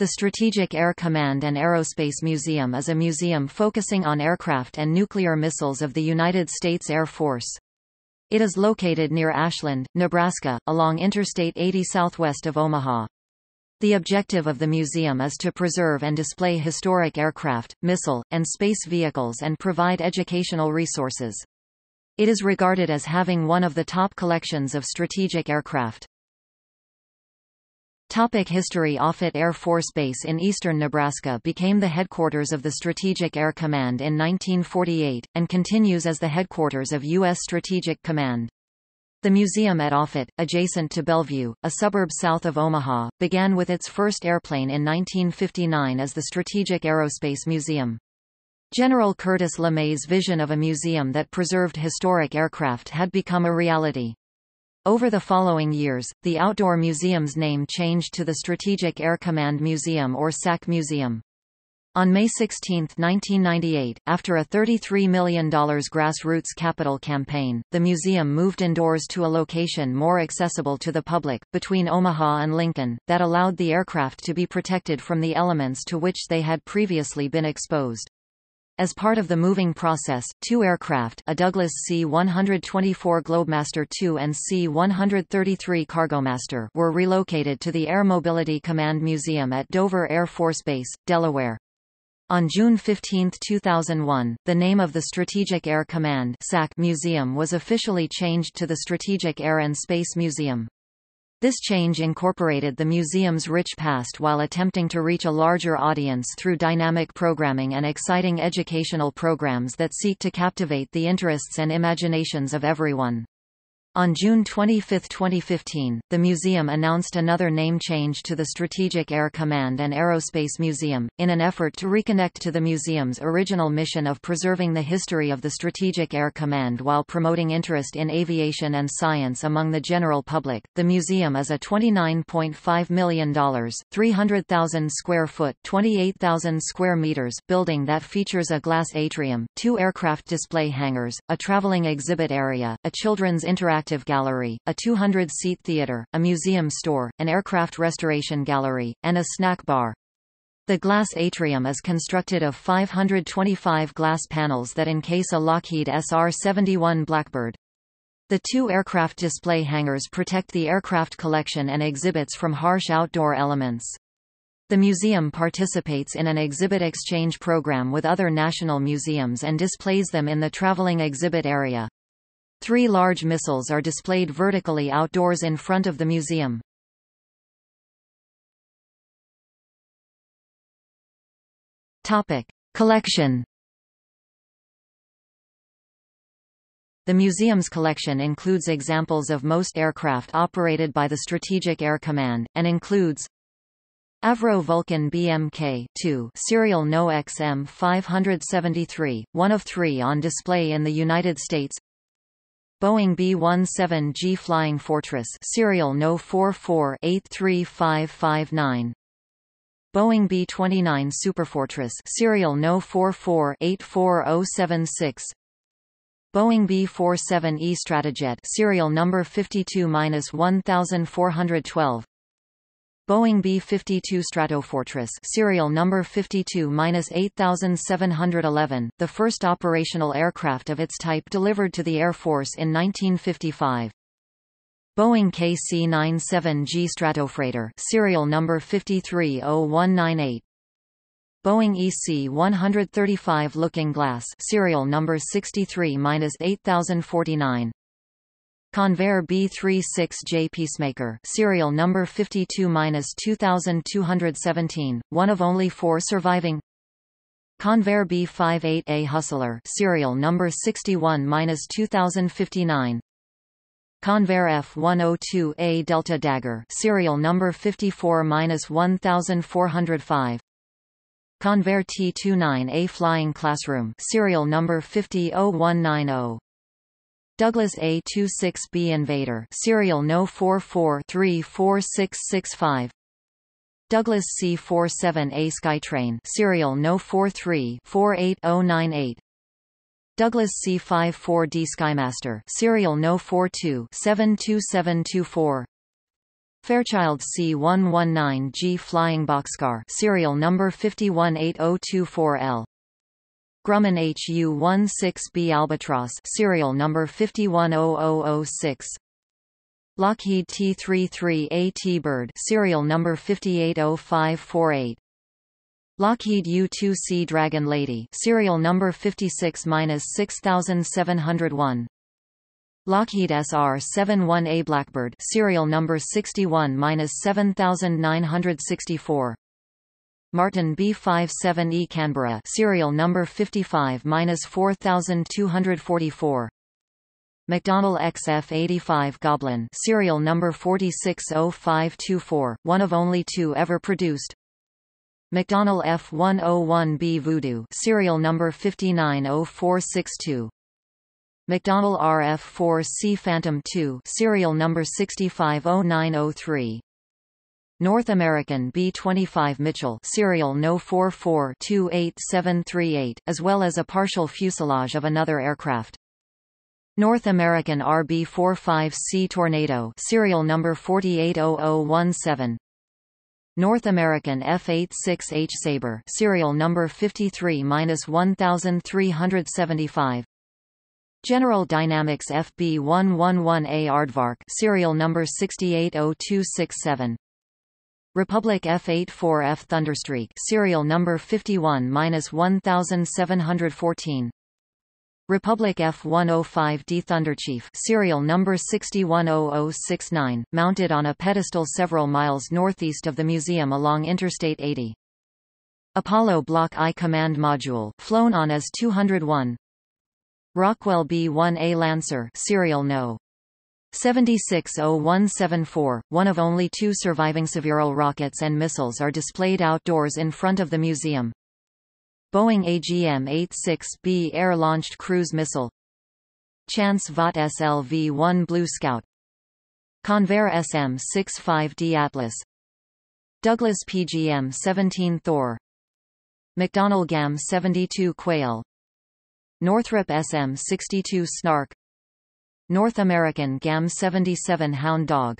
The Strategic Air Command and Aerospace Museum is a museum focusing on aircraft and nuclear missiles of the United States Air Force. It is located near Ashland, Nebraska, along Interstate 80 southwest of Omaha. The objective of the museum is to preserve and display historic aircraft, missile, and space vehicles and provide educational resources. It is regarded as having one of the top collections of strategic aircraft. Topic history Offutt Air Force Base in eastern Nebraska became the headquarters of the Strategic Air Command in 1948, and continues as the headquarters of U.S. Strategic Command. The museum at Offutt, adjacent to Bellevue, a suburb south of Omaha, began with its first airplane in 1959 as the Strategic Aerospace Museum. General Curtis LeMay's vision of a museum that preserved historic aircraft had become a reality. Over the following years, the outdoor museum's name changed to the Strategic Air Command Museum or SAC Museum. On May 16, 1998, after a $33 million grassroots capital campaign, the museum moved indoors to a location more accessible to the public, between Omaha and Lincoln, that allowed the aircraft to be protected from the elements to which they had previously been exposed. As part of the moving process, two aircraft a Douglas C-124 Globemaster II and C-133 Cargomaster were relocated to the Air Mobility Command Museum at Dover Air Force Base, Delaware. On June 15, 2001, the name of the Strategic Air Command Museum was officially changed to the Strategic Air and Space Museum. This change incorporated the museum's rich past while attempting to reach a larger audience through dynamic programming and exciting educational programs that seek to captivate the interests and imaginations of everyone. On June 25, 2015, the museum announced another name change to the Strategic Air Command and Aerospace Museum, in an effort to reconnect to the museum's original mission of preserving the history of the Strategic Air Command while promoting interest in aviation and science among the general public. The museum is a $29.5 million, 300,000 square foot, 28,000 square meters building that features a glass atrium, two aircraft display hangars, a traveling exhibit area, a children's interactive interactive gallery, a 200-seat theater, a museum store, an aircraft restoration gallery, and a snack bar. The glass atrium is constructed of 525 glass panels that encase a Lockheed SR-71 Blackbird. The two aircraft display hangars protect the aircraft collection and exhibits from harsh outdoor elements. The museum participates in an exhibit exchange program with other national museums and displays them in the traveling exhibit area. Three large missiles are displayed vertically outdoors in front of the museum. Topic. Collection The museum's collection includes examples of most aircraft operated by the Strategic Air Command, and includes Avro Vulcan BMK-2 serial No XM 573, one of three on display in the United States Boeing B-17G Flying Fortress serial No. 44-83559 Boeing B-29 Superfortress serial No. 44-84076 Boeing B-47E Stratojet serial number 52-1412 Boeing B-52 Stratofortress serial number 52-8711, the first operational aircraft of its type delivered to the Air Force in 1955. Boeing KC-97G Stratofreighter serial number 530198. Boeing EC-135 Looking Glass serial number 63-8049. Convair B36J Peacemaker serial number 52-2217, one of only four surviving. Convair B58A Hustler serial number 61-2059 Convair F102A Delta Dagger serial number 54-1405 Convair T29A Flying Classroom serial number 500190 Douglas A-26B Invader serial No. 44-34665 Douglas C-47A Skytrain serial No. 43-48098 Douglas C-54D Skymaster serial No. 42-72724 Fairchild C119G Flying Boxcar serial number 518024L Grumman HU-16B Albatross serial number 510006 Lockheed T-33A T-Bird serial number 580548 Lockheed U-2C Dragon Lady serial number 56-6701 Lockheed SR-71A Blackbird serial number 61-7964 Martin B-57E Canberra serial number 55-4244 McDonnell XF-85 Goblin serial number 460524, one of only two ever produced. McDonnell F-101B Voodoo serial number 590462. McDonnell RF-4C Phantom II serial number 650903. North American B-25 Mitchell serial No. 44-28738, as well as a partial fuselage of another aircraft. North American RB-45C Tornado serial number 480017. North American F-86H Sabre serial number 53-1375. General Dynamics FB111A Aardvark serial number 680267. Republic F-84F Thunderstreak serial number 51-1714 Republic F-105D Thunderchief serial number 610069 mounted on a pedestal several miles northeast of the museum along Interstate 80 Apollo Block I command module flown on AS-201 Rockwell B-1A Lancer serial no 760174, one of only two surviving Several rockets and missiles are displayed outdoors in front of the museum. Boeing AGM-86B air-launched cruise missile. Chance Vought SLV-1 Blue Scout. Convair SM-65D Atlas. Douglas PGM-17 Thor. McDonnell GAM-72 Quail. Northrop SM-62 Snark North American GAM-77 Hound Dog